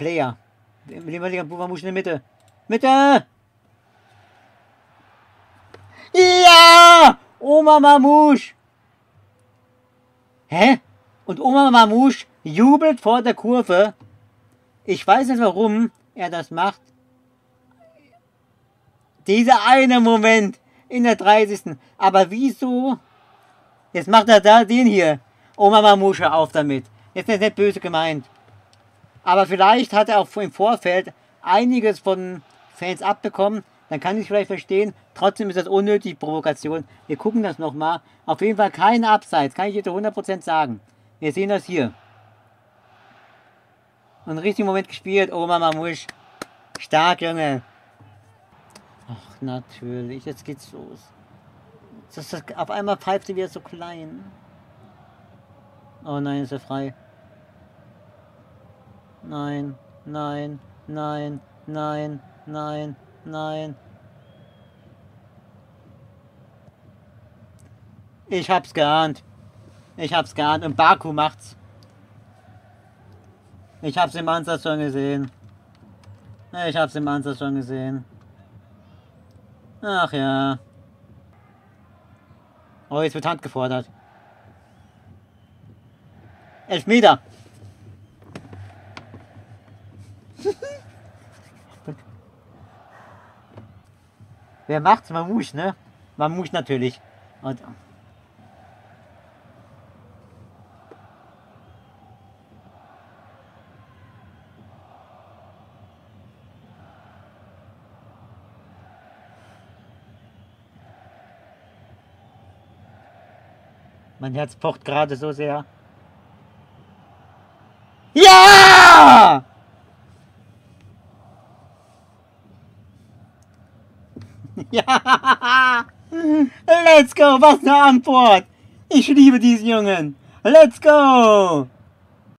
Player. Lieber Bumamusch in der Mitte. Mitte! Ja! Oma Mamouche! Hä? Und Oma Mamouche jubelt vor der Kurve. Ich weiß nicht, warum er das macht. Dieser eine Moment in der 30. Aber wieso? Jetzt macht er da den hier. Oma Mamouche auf damit. Jetzt ist nicht böse gemeint. Aber vielleicht hat er auch im Vorfeld einiges von Fans abbekommen. Dann kann ich vielleicht verstehen. Trotzdem ist das unnötig, Provokation. Wir gucken das nochmal. Auf jeden Fall kein Abseits, kann ich jetzt 100% sagen. Wir sehen das hier. Und richtig Moment gespielt. Oma Mamusch. Stark, Junge. Ach, natürlich. Jetzt geht's los. Das ist, auf einmal pfeift sie wieder so klein. Oh nein, ist er frei. Nein, nein, nein, nein, nein, nein. Ich hab's geahnt. Ich hab's geahnt. Und Baku macht's. Ich hab's im Ansatz schon gesehen. Ich hab's im Ansatz schon gesehen. Ach ja. Oh, jetzt wird Hand gefordert. Elfmeter. Wer macht's? Mamouche, ne? Mamouche natürlich. Und Mein Herz pocht gerade so sehr. Ja! Ja! Let's go! Was eine Antwort! Ich liebe diesen Jungen! Let's go!